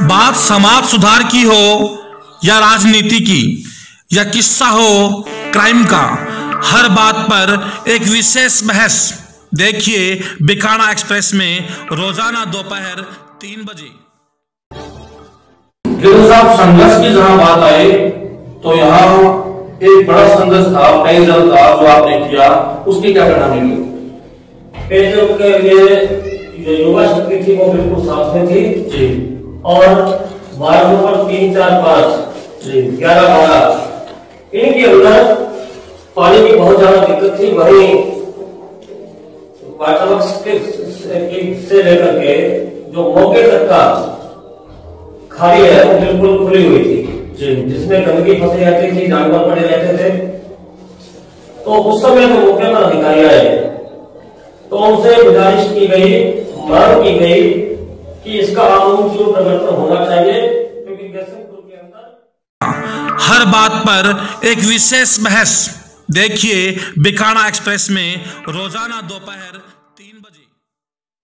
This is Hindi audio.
बात समाज सुधार की हो या राजनीति की या किस्सा हो क्राइम का हर बात पर एक विशेष बहस। देखिए बिकाना एक्सप्रेस में रोज़ाना दोपहर तीन बजे। साहब संघर्ष की जहाँ बात आई तो यहाँ एक बड़ा संघर्ष था पेयजल का जो आपने किया उसकी क्या कहना मिली पेयजल के लिए जो युवा शक्ति थी वो बिल्कुल साथ में थी। जी। और वार्ड नंबर तीन, चार, पाँच जी ग्यारह, बारह। इनके अंदर पानी की बहुत ज़्यादा दिक्कत थी, वहीं से लेकर के जो मौके तक का खाली है, वो बिल्कुल खुली हुई थी। जी, जिसमें गंदगी फंसी रहती थी, जानवर पड़े रहते थे। तो उस समय तो मौके पर अधिकारी आए। तो उनसे गुजारिश की गई, मांग की गई कि इसका परिवर्तन होना चाहिए, क्योंकि के अंदर हर बात पर एक विशेष बहस। देखिए बिकाना एक्सप्रेस में रोज़ाना दोपहर तीन बजे।